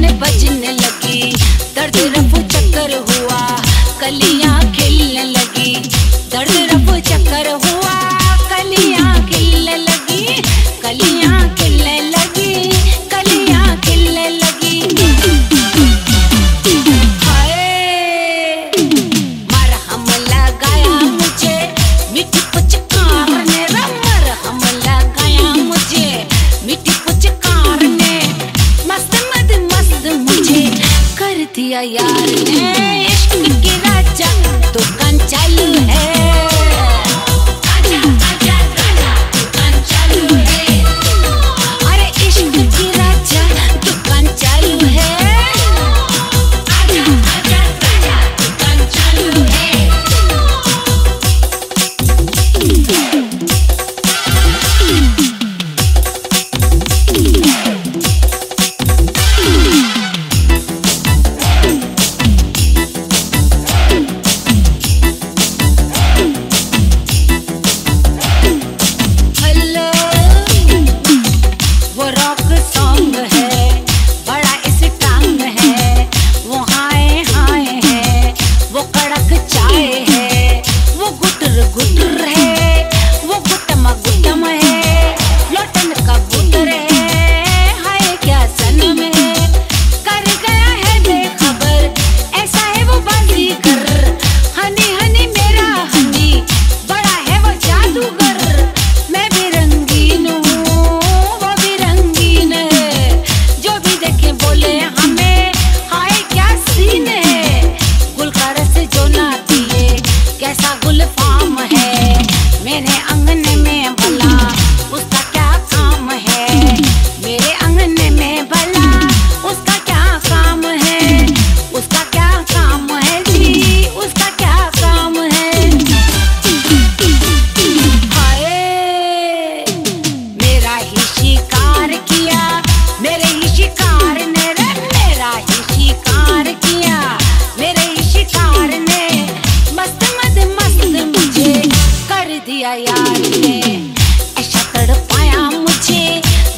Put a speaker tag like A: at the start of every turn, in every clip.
A: बजने लगी। दर्द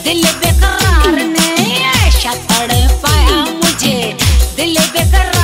A: दिल बेकरार ने ऐसा तड़ पाया मुझे दिल बेकरार